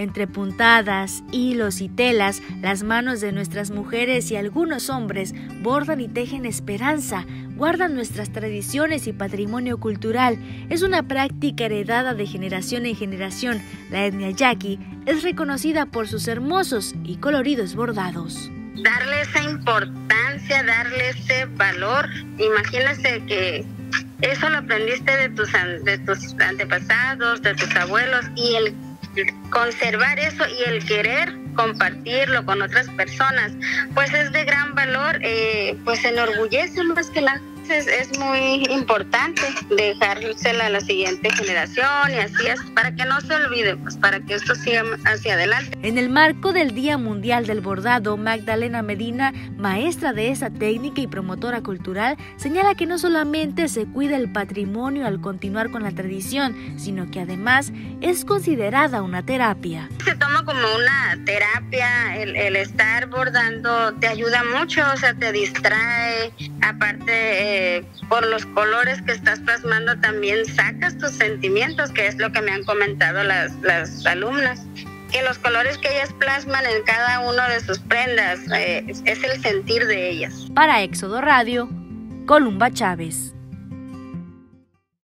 Entre puntadas, hilos y telas, las manos de nuestras mujeres y algunos hombres bordan y tejen esperanza, guardan nuestras tradiciones y patrimonio cultural. Es una práctica heredada de generación en generación. La etnia yaqui es reconocida por sus hermosos y coloridos bordados. Darle esa importancia, darle ese valor. Imagínese que eso lo aprendiste de tus, de tus antepasados, de tus abuelos y el conservar eso y el querer compartirlo con otras personas, pues es de gran valor, eh, pues enorgullece más que la es, muy importante dejársela a la siguiente generación y así es, para que no se olvide, pues para que esto siga hacia adelante. En el marco del Día Mundial del Bordado, Magdalena Medina, maestra de esa técnica y promotora cultural, señala que no solamente se cuida el patrimonio al continuar con la tradición, sino que además es considerada una terapia. Se toma como una terapia, el, el estar bordando te ayuda mucho, o sea, te distrae, aparte... Eh, por los colores que estás plasmando también sacas tus sentimientos, que es lo que me han comentado las, las alumnas que los colores que ellas plasman en cada una de sus prendas eh, es el sentir de ellas. Para Éxodo Radio, Columba Chávez.